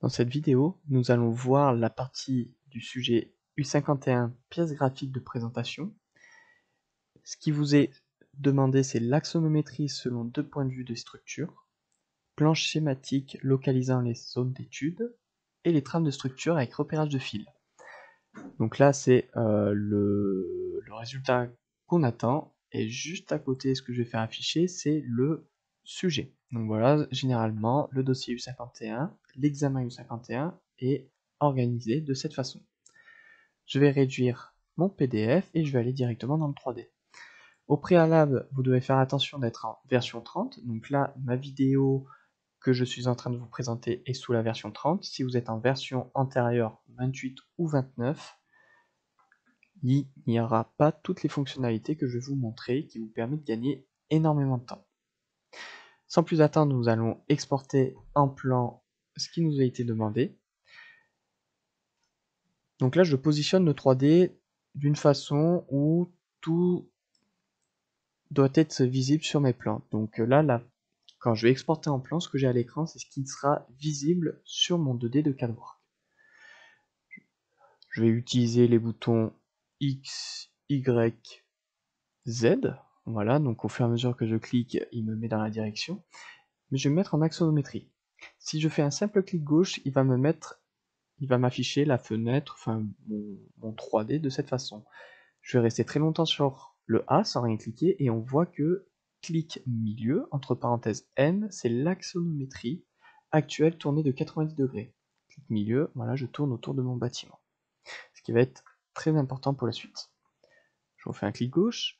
Dans cette vidéo, nous allons voir la partie du sujet U51 pièce graphique de présentation. Ce qui vous est demandé, c'est l'axonométrie selon deux points de vue de structure, planche schématique localisant les zones d'étude et les trames de structure avec repérage de fil. Donc là, c'est euh, le résultat qu'on attend. Et juste à côté, ce que je vais faire afficher, c'est le Donc voilà, généralement, le dossier U51, l'examen U51 est organisé de cette façon. Je vais réduire mon PDF et je vais aller directement dans le 3D. Au préalable, vous devez faire attention d'être en version 30. Donc là, ma vidéo que je suis en train de vous présenter est sous la version 30. Si vous êtes en version antérieure 28 ou 29, il n'y aura pas toutes les fonctionnalités que je vais vous montrer qui vous permettent de gagner énormément de temps. Sans plus attendre, nous allons exporter en plan ce qui nous a été demandé. Donc là, je positionne le 3D d'une façon où tout doit être visible sur mes plans. Donc là, là, quand je vais exporter en plan, ce que j'ai à l'écran, c'est ce qui sera visible sur mon 2D de CADWork. Je vais utiliser les boutons X, Y, Z. Voilà, donc au fur et à mesure que je clique, il me met dans la direction. Mais je vais me mettre en axonométrie. Si je fais un simple clic gauche, il va me mettre, il va m'afficher la fenêtre, enfin mon, mon 3D de cette façon. Je vais rester très longtemps sur le A sans rien cliquer et on voit que clic milieu, entre parenthèses N, c'est l'axonométrie actuelle tournée de 90 degrés. Clic milieu, voilà, je tourne autour de mon bâtiment. Ce qui va être très important pour la suite. Je refais un clic gauche.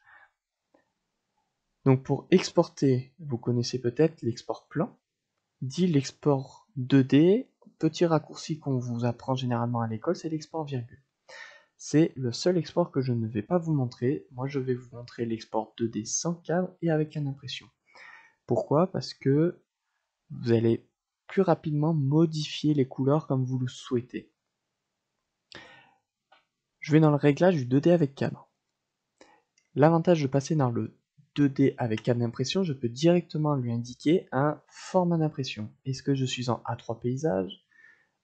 Donc pour exporter, vous connaissez peut-être l'export plan, dit l'export 2D, petit raccourci qu'on vous apprend généralement à l'école, c'est l'export virgule. C'est le seul export que je ne vais pas vous montrer. Moi, je vais vous montrer l'export 2D sans cadre et avec une impression. Pourquoi? Parce que vous allez plus rapidement modifier les couleurs comme vous le souhaitez. Je vais dans le réglage du 2D avec cadre. L'avantage de passer dans le 2D avec cadre d'impression, je peux directement lui indiquer un format d'impression. Est-ce que je suis en A3 paysage,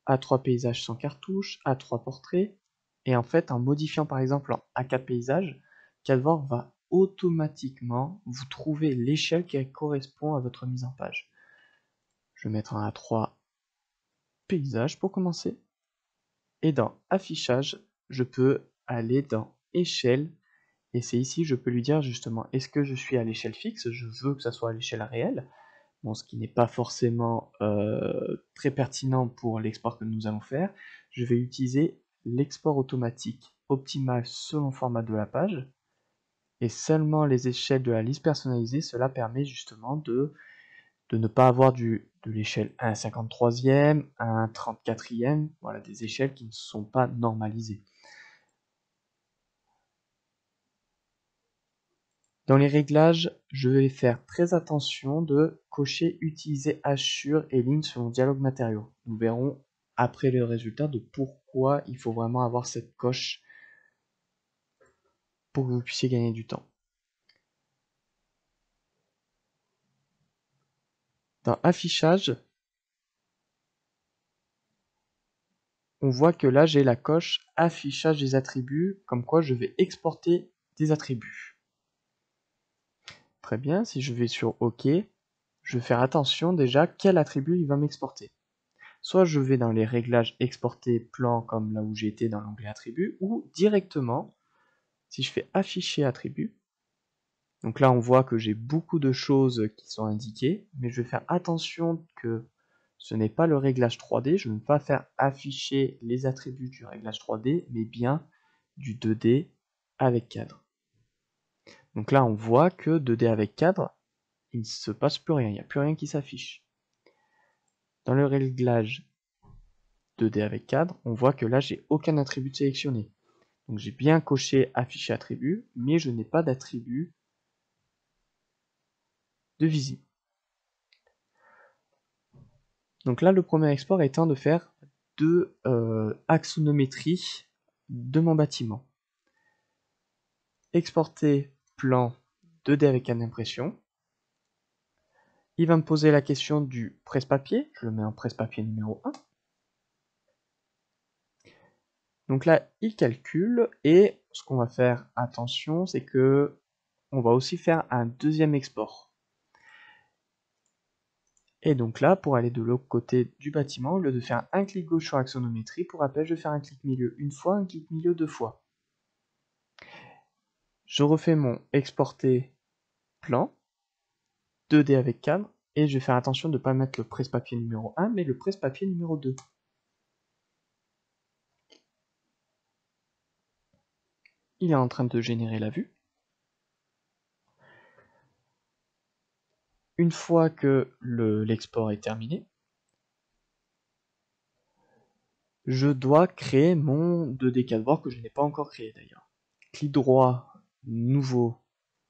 A3 paysage sans cartouche, A3 portrait Et en fait, en modifiant par exemple en A4 paysage, CADWORK va automatiquement vous trouver l'échelle qui correspond à votre mise en page. Je vais mettre un A3 paysage pour commencer. Et dans affichage, je peux aller dans échelle et c'est ici je peux lui dire justement est-ce que je suis à l'échelle fixe? Je veux que ça soit à l'échelle réelle. Bon ce qui n'est pas forcément euh, très pertinent pour l'export que nous allons faire. Je vais utiliser l'export automatique optimal selon format de la page. Et seulement les échelles de la liste personnalisée cela permet justement de ne pas avoir de l'échelle 1 53e, 1 34e, voilà des échelles qui ne sont pas normalisées. Dans les réglages, je vais faire très attention de cocher utiliser Assure et ligne selon dialogue matériaux. Nous verrons après le résultat de pourquoi il faut vraiment avoir cette coche pour que vous puissiez gagner du temps. Dans affichage, on voit que là j'ai la coche affichage des attributs, comme quoi je vais exporter des attributs. Très bien, si je vais sur OK, je vais faire attention déjà quel attribut il va m'exporter. Soit je vais dans les réglages exporter plan comme là où été dans l'onglet attribut, ou directement, si je fais afficher attribut, donc là on voit que j'ai beaucoup de choses qui sont indiquées, mais je vais faire attention que ce n'est pas le réglage 3D, je ne vais pas faire afficher les attributs du réglage 3D, mais bien du 2D avec cadre. Donc là, on voit que 2D avec cadre, il ne se passe plus rien, il n'y a plus rien qui s'affiche. Dans le réglage 2D avec cadre, on voit que là, j'ai aucun attribut sélectionné. Donc j'ai bien coché afficher attribut, mais je n'ai pas d'attribut de visible. Donc là, le premier export étant de faire deux euh, axonométries de mon bâtiment. Exporter plan 2D avec une impression. Il va me poser la question du presse-papier. Je le mets en presse-papier numéro 1. Donc là, il calcule et ce qu'on va faire, attention, c'est que on va aussi faire un deuxième export. Et donc là, pour aller de l'autre côté du bâtiment, au lieu de faire un clic gauche sur axonométrie, pour rappel, je vais faire un clic milieu une fois, un clic milieu deux fois. Je refais mon exporter plan, 2D avec cadre, et je vais faire attention de ne pas mettre le presse-papier numéro 1, mais le presse-papier numéro 2. Il est en train de générer la vue. Une fois que l'export est terminé, je dois créer mon 2D CADWORK que je n'ai pas encore créé d'ailleurs. Clic droit, nouveau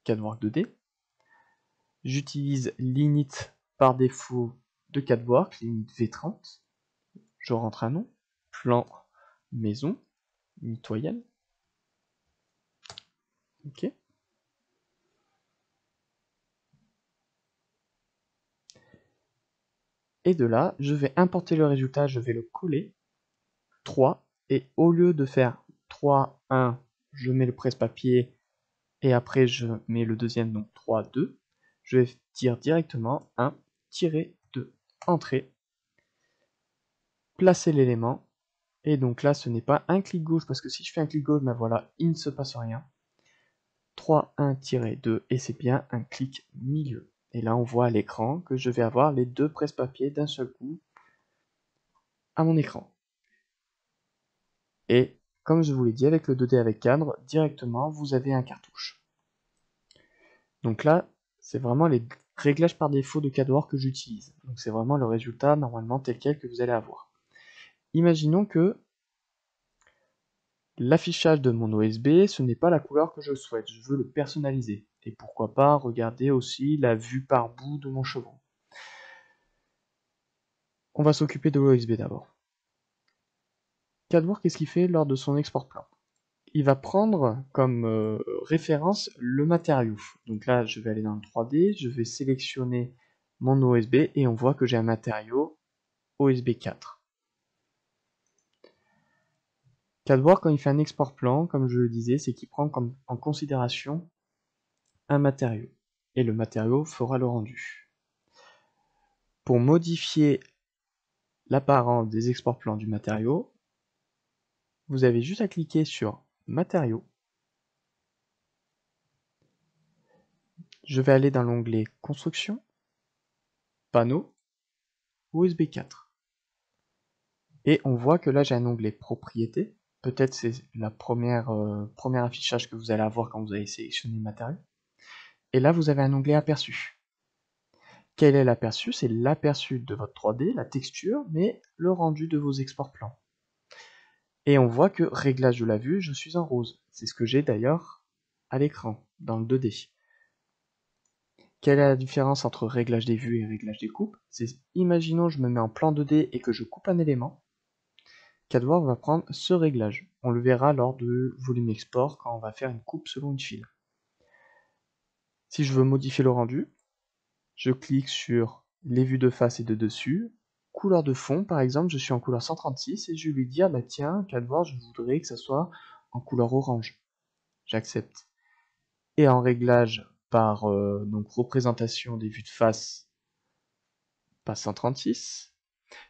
CADWORK 2D. J'utilise l'init par défaut de CADWORK, l'init V30. Je rentre un nom, plan maison, mitoyenne. Ok. Et de là, je vais importer le résultat, je vais le coller. 3. Et au lieu de faire 3, 1, je mets le presse-papier et après je mets le deuxième, donc 3, 2. Je vais dire directement 1, 2, entrée, placer l'élément. Et donc là, ce n'est pas un clic gauche, parce que si je fais un clic gauche, ben voilà, il ne se passe rien. 3, 1-2 et c'est bien un clic milieu. Et là on voit à l'écran que je vais avoir les deux presse-papiers d'un seul coup à mon écran. Et comme je vous l'ai dit avec le 2D avec cadre, directement vous avez un cartouche. Donc là c'est vraiment les réglages par défaut de CADWORK que j'utilise. Donc c'est vraiment le résultat normalement tel quel que vous allez avoir. Imaginons que L'affichage de mon OSB, ce n'est pas la couleur que je souhaite, je veux le personnaliser. Et pourquoi pas regarder aussi la vue par bout de mon chevron. On va s'occuper de l'OSB d'abord. CADWORK, qu'est-ce qu'il fait lors de son export plan? Il va prendre comme euh, référence le matériau. Donc là, je vais aller dans le 3D, je vais sélectionner mon OSB et on voit que j'ai un matériau OSB 4. CADWORK, quand il fait un export plan, comme je le disais, c'est qu'il prend en considération un matériau. Et le matériau fera le rendu. Pour modifier l'apparence des exports plans du matériau, vous avez juste à cliquer sur Matériaux. Je vais aller dans l'onglet Construction, Panneau, USB 4. Et on voit que là j'ai un onglet Propriété Peut-être c'est la première euh, premier affichage que vous allez avoir quand vous allez sélectionner le matériau. Et là, vous avez un onglet aperçu. Quel est l'aperçu? C'est l'aperçu de votre 3D, la texture, mais le rendu de vos exports plans. Et on voit que réglage de la vue, je suis en rose. C'est ce que j'ai d'ailleurs à l'écran, dans le 2D. Quelle est la différence entre réglage des vues et réglage des coupes? C'est, imaginons, je me mets en plan 2D et que je coupe un élément. CADWORK va prendre ce réglage. On le verra lors de volume export quand on va faire une coupe selon une file. Si je veux modifier le rendu, je clique sur les vues de face et de dessus. Couleur de fond, par exemple, je suis en couleur 136 et je vais lui dire, bah tiens, CADWORK, je voudrais que ça soit en couleur orange. J'accepte. Et en réglage par euh, donc représentation des vues de face, pas 136,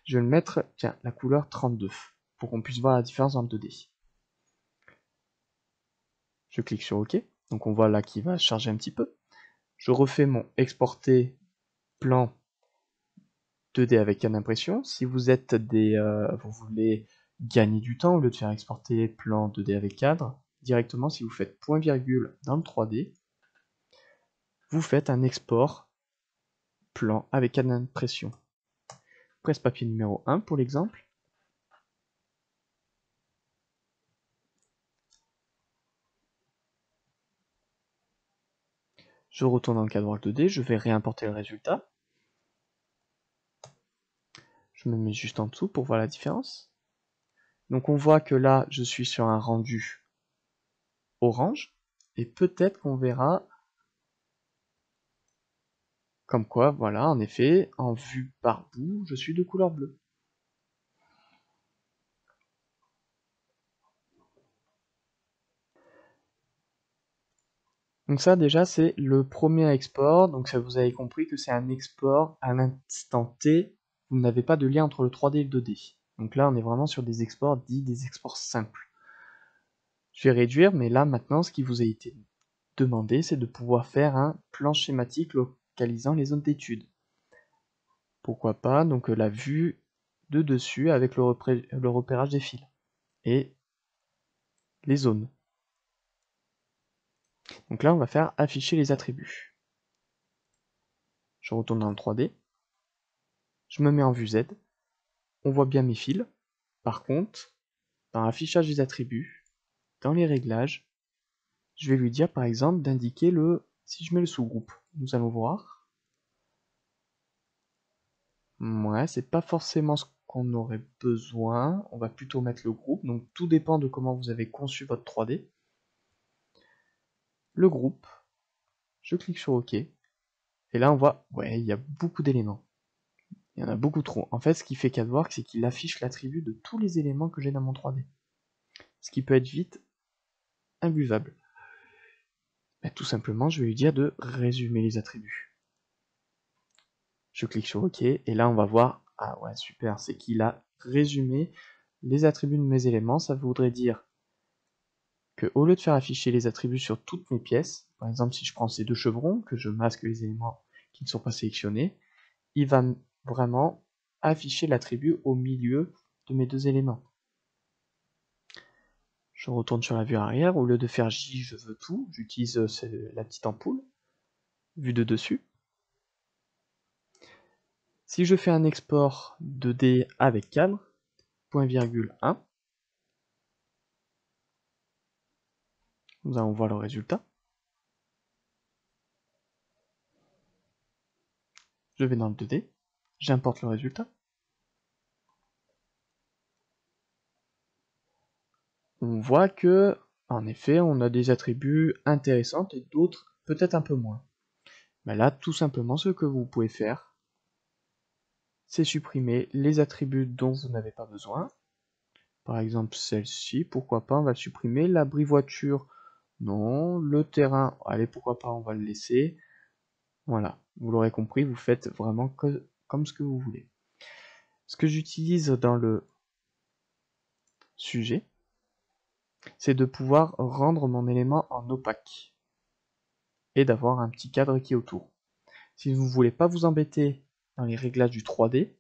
je vais le mettre, tiens, la couleur 32 pour qu'on puisse voir la différence entre 2D. Je clique sur OK, donc on voit là qu'il va charger un petit peu. Je refais mon exporter plan 2D avec une impression. Si vous êtes des, euh, vous voulez gagner du temps au lieu de faire exporter plan 2D avec cadre, directement si vous faites point virgule dans le 3D, vous faites un export plan avec une impression. Presse papier numéro 1 pour l'exemple. Je retourne dans le cadre 2D, je vais réimporter le résultat. Je me mets juste en dessous pour voir la différence. Donc on voit que là, je suis sur un rendu orange. Et peut-être qu'on verra Comme quoi, voilà, en effet, en vue par bout, je suis de couleur bleue. Donc ça déjà c'est le premier export, donc ça vous avez compris que c'est un export à l'instant T, vous n'avez pas de lien entre le 3D et le 2D. Donc là on est vraiment sur des exports dits des exports simples. Je vais réduire, mais là maintenant ce qui vous a été demandé c'est de pouvoir faire un plan schématique localisant les zones d'étude. Pourquoi pas, donc la vue de dessus avec le, le repérage des fils et les zones. Donc là, on va faire afficher les attributs. Je retourne dans le 3D. Je me mets en vue Z. On voit bien mes fils. Par contre, dans l'affichage des attributs, dans les réglages, je vais lui dire par exemple d'indiquer le... Si je mets le sous-groupe, nous allons voir. Ouais, c'est pas forcément ce qu'on aurait besoin. On va plutôt mettre le groupe. Donc tout dépend de comment vous avez conçu votre 3D le groupe, je clique sur OK, et là on voit, ouais, il y a beaucoup d'éléments. Il y en a beaucoup trop. En fait, ce qui fait CADWork, c'est qu'il affiche l'attribut de tous les éléments que j'ai dans mon 3D. Ce qui peut être vite imbuvable. Tout simplement, je vais lui dire de résumer les attributs. Je clique sur OK, et là on va voir, ah ouais, super, c'est qu'il a résumé les attributs de mes éléments. Ça voudrait dire au lieu de faire afficher les attributs sur toutes mes pièces, par exemple si je prends ces deux chevrons, que je masque les éléments qui ne sont pas sélectionnés, il va vraiment afficher l'attribut au milieu de mes deux éléments. Je retourne sur la vue arrière, au lieu de faire J, je veux tout, j'utilise euh, la petite ampoule, vue de dessus. Si je fais un export 2D avec cadre, point virgule 1, Nous allons voir le résultat. Je vais dans le 2D, j'importe le résultat. On voit que, en effet, on a des attributs intéressants et d'autres peut-être un peu moins. Mais là, tout simplement, ce que vous pouvez faire, c'est supprimer les attributs dont vous n'avez pas besoin. Par exemple, celle-ci, pourquoi pas, on va supprimer. L'abri voiture, non, le terrain, allez, pourquoi pas, on va le laisser. Voilà, vous l'aurez compris, vous faites vraiment comme ce que vous voulez. Ce que j'utilise dans le sujet, c'est de pouvoir rendre mon élément en opaque et d'avoir un petit cadre qui est autour. Si vous ne voulez pas vous embêter dans les réglages du 3D,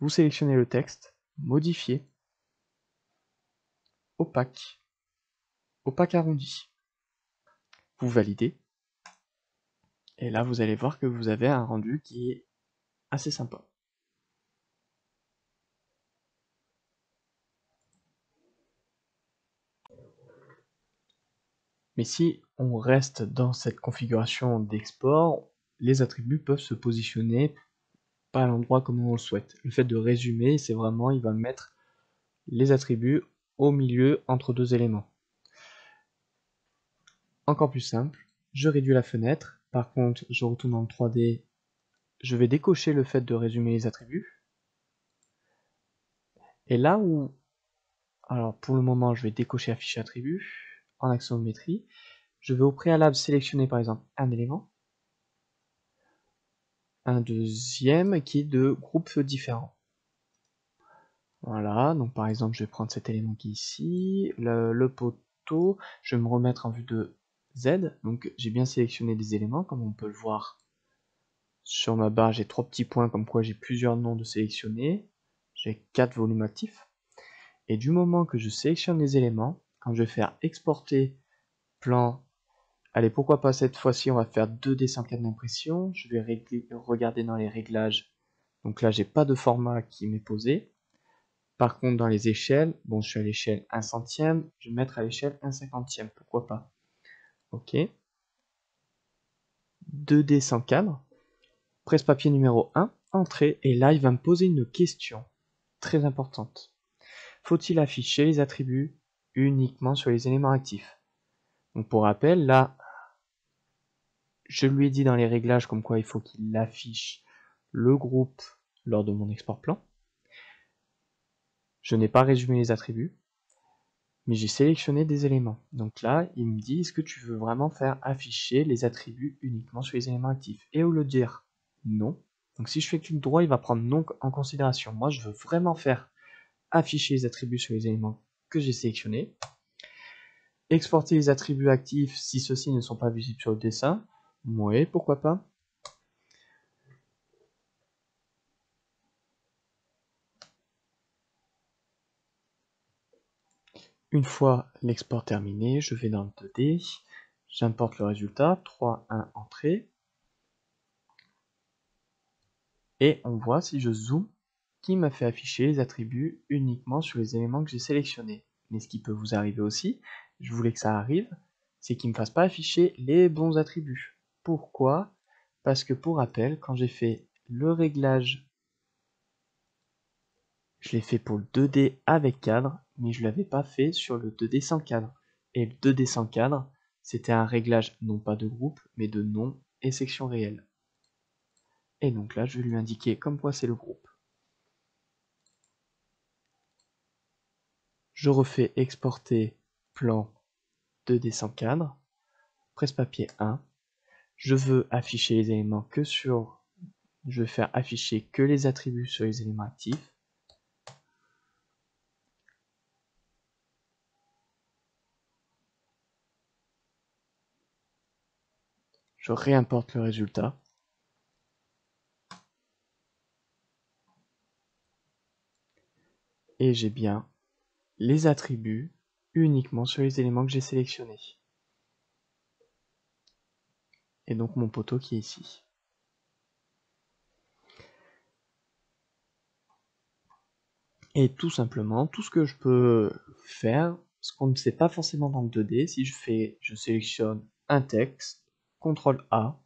vous sélectionnez le texte, modifier, opaque, opaque arrondi. Vous validez. Et là, vous allez voir que vous avez un rendu qui est assez sympa. Mais si on reste dans cette configuration d'export, les attributs peuvent se positionner pas à l'endroit comme on le souhaite. Le fait de résumer, c'est vraiment, il va mettre les attributs au milieu entre deux éléments. Encore plus simple, je réduis la fenêtre, par contre je retourne le 3D, je vais décocher le fait de résumer les attributs. Et là où, alors pour le moment je vais décocher afficher attributs en axonométrie, je vais au préalable sélectionner par exemple un élément, un deuxième qui est de groupes différents. Voilà, donc par exemple, je vais prendre cet élément qui est ici, le, poteau, je vais me remettre en vue de Z, donc j'ai bien sélectionné des éléments, comme on peut le voir sur ma barre, j'ai trois petits points comme quoi j'ai plusieurs noms de sélectionnés, j'ai quatre volumes actifs, et du moment que je sélectionne les éléments, quand je vais faire exporter plan, allez pourquoi pas cette fois-ci on va faire 2D 104 d'impression, je vais regarder dans les réglages, donc là j'ai pas de format qui m'est posé, par contre, dans les échelles, bon, je suis à l'échelle 1 centième, je vais mettre à l'échelle 1 cinquantième, pourquoi pas. Ok. 2D sans cadre. Presse-papier numéro 1, entrée, et là, il va me poser une question très importante. Faut-il afficher les attributs uniquement sur les éléments actifs? Pour rappel, là, Je lui ai dit dans les réglages comme quoi il faut qu'il affiche le groupe lors de mon export plan. Je n'ai pas résumé les attributs, mais j'ai sélectionné des éléments. Donc là, il me dit, est-ce que tu veux vraiment faire afficher les attributs uniquement sur les éléments actifs? Et au lieu de dire non, donc si je fais clic droit, il va prendre non en considération. Moi, je veux vraiment faire afficher les attributs sur les éléments que j'ai sélectionnés. Exporter les attributs actifs si ceux-ci ne sont pas visibles sur le dessin. Oui, pourquoi pas. Une fois l'export terminé, je vais dans le 2D, j'importe le résultat, 3, 1, entrée. Et on voit si je zoome qui m'a fait afficher les attributs uniquement sur les éléments que j'ai sélectionnés. Mais ce qui peut vous arriver aussi, je voulais que ça arrive, c'est qu'il ne me fasse pas afficher les bons attributs. Pourquoi? Parce que pour rappel, quand j'ai fait le réglage, je l'ai fait pour le 2D avec cadre, mais je ne l'avais pas fait sur le 2D sans cadre. Et le 2D sans cadre, c'était un réglage non pas de groupe, mais de nom et section réelle. Et donc là, je vais lui indiquer comme quoi c'est le groupe. Je refais exporter plan 2D sans cadre, presse-papier 1. Je veux afficher les éléments que sur... Je vais faire afficher que les attributs sur les éléments actifs. Je réimporte le résultat. Et j'ai bien les attributs uniquement sur les éléments que j'ai sélectionnés. Et donc mon poteau qui est ici. Et tout simplement, tout ce que je peux faire, ce qu'on ne sait pas forcément dans le 2D, si je fais, je sélectionne un texte, CTRL A,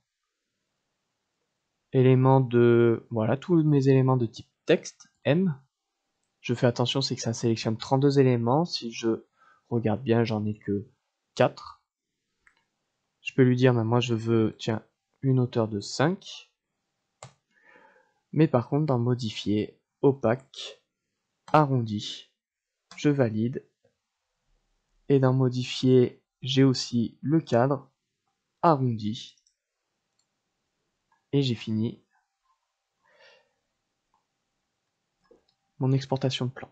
élément de, voilà, tous mes éléments de type texte, M, je fais attention, c'est que ça sélectionne 32 éléments. Si je regarde bien, j'en ai que 4. Je peux lui dire, mais moi je veux, tiens, une hauteur de 5. Mais par contre, dans modifier, opaque, arrondi, je valide. Et dans modifier, j'ai aussi le cadre, arrondi. Et j'ai fini mon exportation de plan.